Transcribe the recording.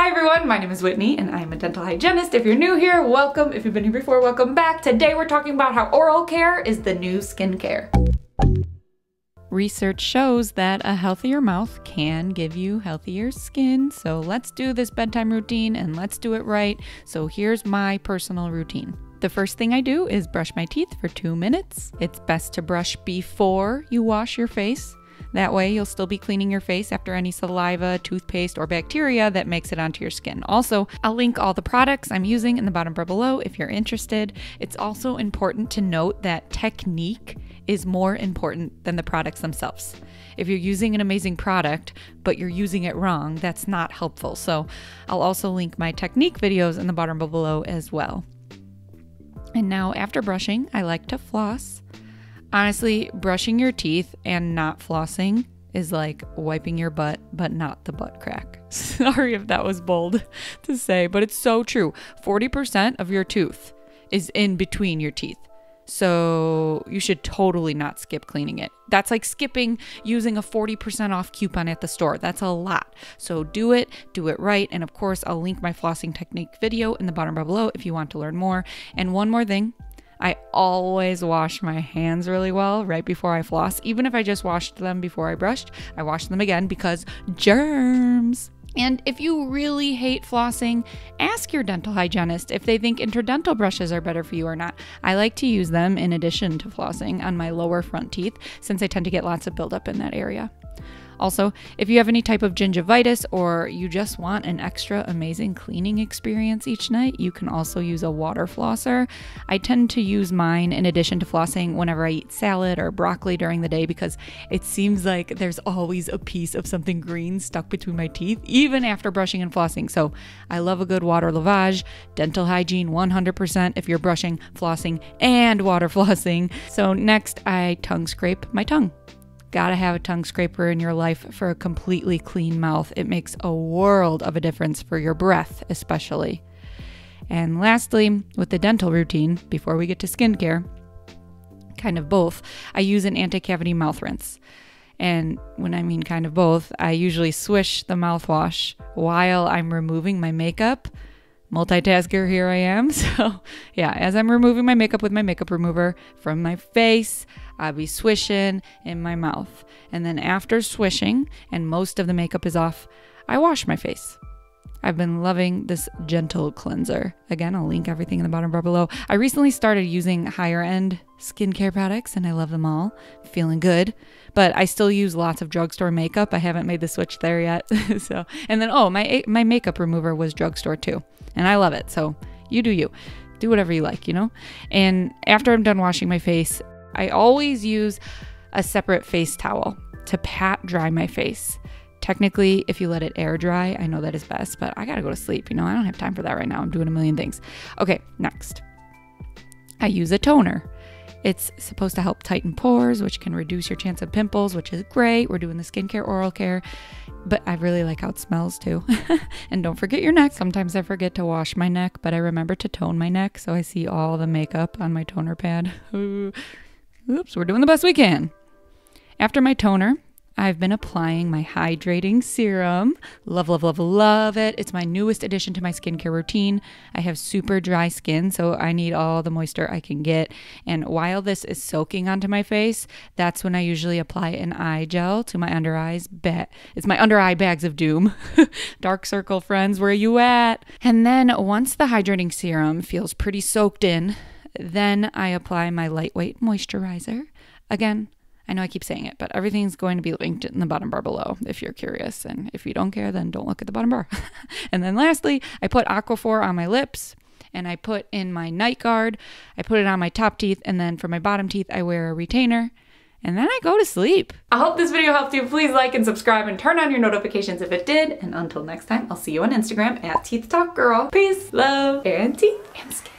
Hi everyone, my name is Whitney and I'm a dental hygienist. If you're new here, welcome. If you've been here before, welcome back. Today we're talking about how oral care is the new skincare. Research shows that a healthier mouth can give you healthier skin. So let's do this bedtime routine and let's do it right. So here's my personal routine. The first thing I do is brush my teeth for two minutes. It's best to brush before you wash your face. That way, you'll still be cleaning your face after any saliva, toothpaste, or bacteria that makes it onto your skin. Also, I'll link all the products I'm using in the bottom bar below if you're interested. It's also important to note that technique is more important than the products themselves. If you're using an amazing product, but you're using it wrong, that's not helpful. So, I'll also link my technique videos in the bottom below as well. And now, after brushing, I like to floss. Honestly, brushing your teeth and not flossing is like wiping your butt, but not the butt crack. Sorry if that was bold to say, but it's so true. 40% of your tooth is in between your teeth. So you should totally not skip cleaning it. That's like skipping using a 40% off coupon at the store. That's a lot. So do it, do it right. And of course, I'll link my flossing technique video in the bottom bar below if you want to learn more. And one more thing I always wash my hands really well right before I floss. Even if I just washed them before I brushed, I wash them again because germs. And if you really hate flossing, ask your dental hygienist if they think interdental brushes are better for you or not. I like to use them in addition to flossing on my lower front teeth since I tend to get lots of buildup in that area. Also, if you have any type of gingivitis or you just want an extra amazing cleaning experience each night, you can also use a water flosser. I tend to use mine in addition to flossing whenever I eat salad or broccoli during the day because it seems like there's always a piece of something green stuck between my teeth, even after brushing and flossing. So I love a good water lavage, dental hygiene 100% if you're brushing, flossing, and water flossing. So next, I tongue scrape my tongue. Gotta have a tongue scraper in your life for a completely clean mouth. It makes a world of a difference for your breath, especially. And lastly, with the dental routine, before we get to skincare, kind of both, I use an anti cavity mouth rinse. And when I mean kind of both, I usually swish the mouthwash while I'm removing my makeup. Multitasker, here I am. So, yeah, as I'm removing my makeup with my makeup remover from my face, I'll be swishing in my mouth. And then after swishing and most of the makeup is off, I wash my face. I've been loving this gentle cleanser. Again, I'll link everything in the bottom bar below. I recently started using higher end skincare products and I love them all. Feeling good. But I still use lots of drugstore makeup. I haven't made the switch there yet. so, and then oh, my my makeup remover was drugstore too. And I love it. So, you do you. Do whatever you like, you know? And after I'm done washing my face, I always use a separate face towel to pat dry my face. Technically, if you let it air dry, I know that is best, but I gotta go to sleep. You know, I don't have time for that right now. I'm doing a million things. Okay, next. I use a toner. It's supposed to help tighten pores, which can reduce your chance of pimples, which is great. We're doing the skincare, oral care, but I really like how it smells too. and don't forget your neck. Sometimes I forget to wash my neck, but I remember to tone my neck so I see all the makeup on my toner pad. Oops, we're doing the best we can. After my toner, I've been applying my hydrating serum. Love, love, love, love it. It's my newest addition to my skincare routine. I have super dry skin, so I need all the moisture I can get. And while this is soaking onto my face, that's when I usually apply an eye gel to my under eyes. Bet it's my under eye bags of doom. Dark circle friends, where are you at? And then once the hydrating serum feels pretty soaked in, then I apply my lightweight moisturizer. Again, I know I keep saying it, but everything's going to be linked in the bottom bar below if you're curious. And if you don't care, then don't look at the bottom bar. and then lastly, I put Aquaphor on my lips and I put in my night guard. I put it on my top teeth. And then for my bottom teeth, I wear a retainer. And then I go to sleep. I hope this video helped you. Please like and subscribe and turn on your notifications if it did. And until next time, I'll see you on Instagram at Teeth Talk Girl. Peace, love, and teeth and skin.